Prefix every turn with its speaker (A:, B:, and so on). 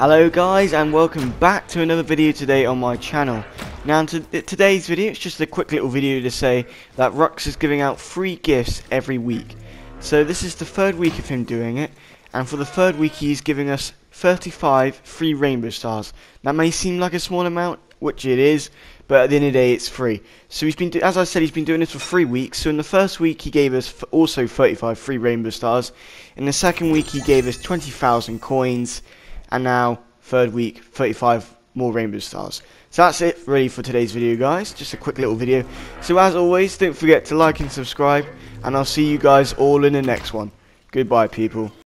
A: Hello guys and welcome back to another video today on my channel. Now to today's video it's just a quick little video to say that Rux is giving out free gifts every week. So this is the third week of him doing it and for the third week he's giving us 35 free rainbow stars. That may seem like a small amount which it is but at the end of the day it's free. So he's been as I said he's been doing this for 3 weeks. So in the first week he gave us also 35 free rainbow stars. In the second week he gave us 20,000 coins and now third week 35 more rainbow stars. So that's it really for today's video guys. Just a quick little video. So as always don't forget to like and subscribe. And I'll see you guys all in the next one. Goodbye people